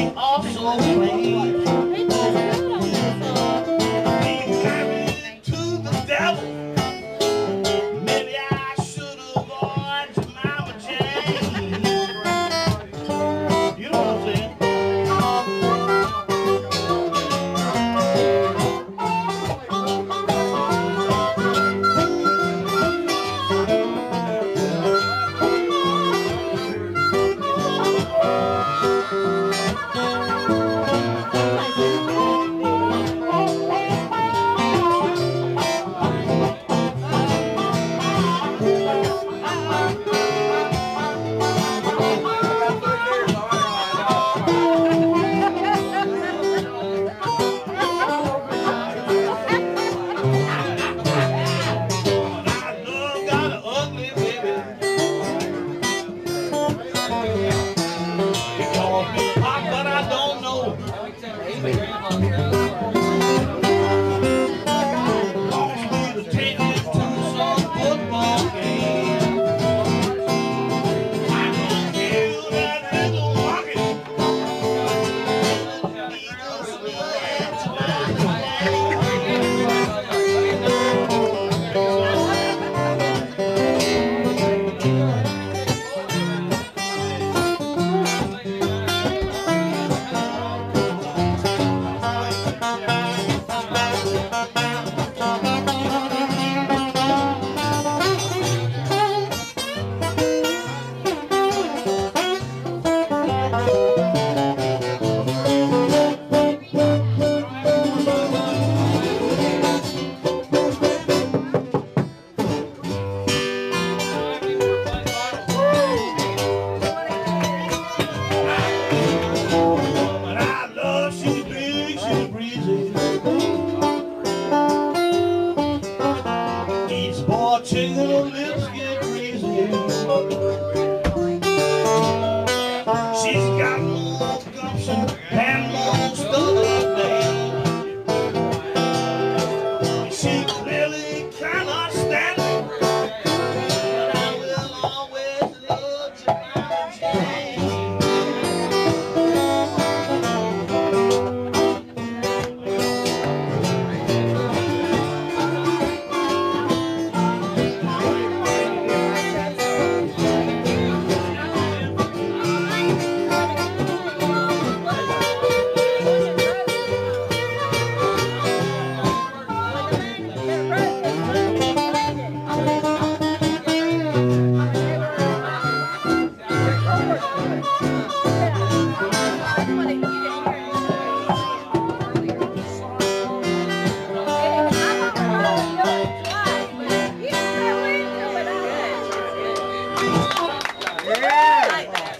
she also played. Eats boiled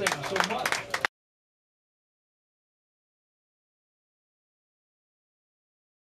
Thank you so much.